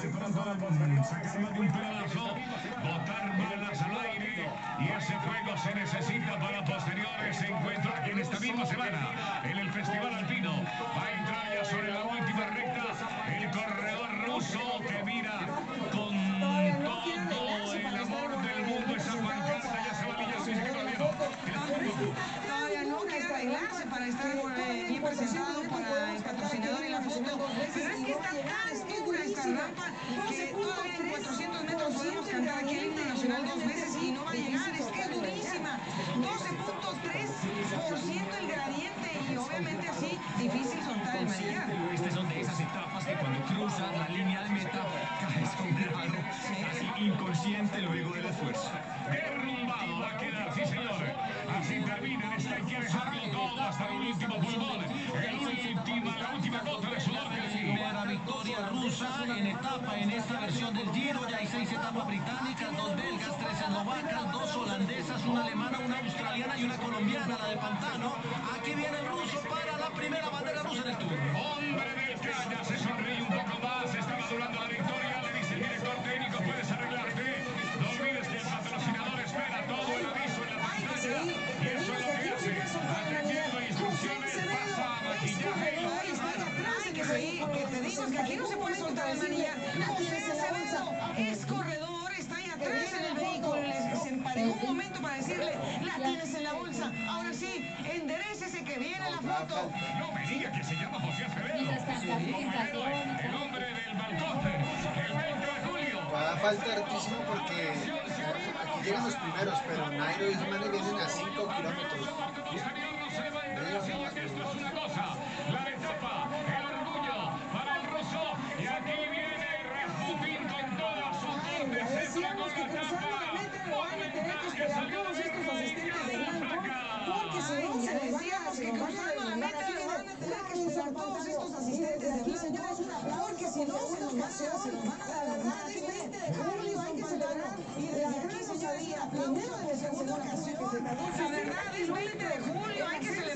Se un pedazo, botar balas al aire y ese juego se necesita para posteriores encuentros aquí en esta misma semana en el Festival Alpino. Va a entrar ya sobre la última recta el corredor ruso que mira con todo el amor del mundo esa pancarta. Ya se va que. Todavía no quiere arreglarse para estar eh, bien presentado para el patrocinador y la foto. Pero es que está cantar aquí el himno nacional dos veces y no va a llegar. Es que es durísima. 12.3% el gradiente y obviamente así difícil soltar el manillar. Estas son de esas etapas que cuando cruzas la línea de meta caes congelado, casi inconsciente luego del esfuerzo. Derrumbado va a quedar, sí señor. Así termina esta hay que dejarlo todo hasta el último pulmón. El última, la última etapa en esta versión del Giro. Ya hay seis etapas británicas, dos belgas, tres eslovacas, dos holandesas, una alemana, una australiana y una colombiana, la de Pantano. Digo que aquí no se puede soltar el manillar. José Acevedo es corredor, está ahí atrás en el vehículo, se emparejó un momento para decirle, la tienes en la bolsa, ahora sí, enderecese que viene la foto. No me diga que se llama José Acevedo. El hombre del balcón, el 20 de julio. Va a falta hartísimo porque aquí llegan los primeros, pero Nairo y Gimani vienen a 5 kilómetros. decíamos que que de porque si no se que a todos estos asistentes de blanco, porque si no se nos van a la verdad es de julio hay que celebrar y desde aquí señoría, primero de la verdad es 20 de julio hay que celebrar.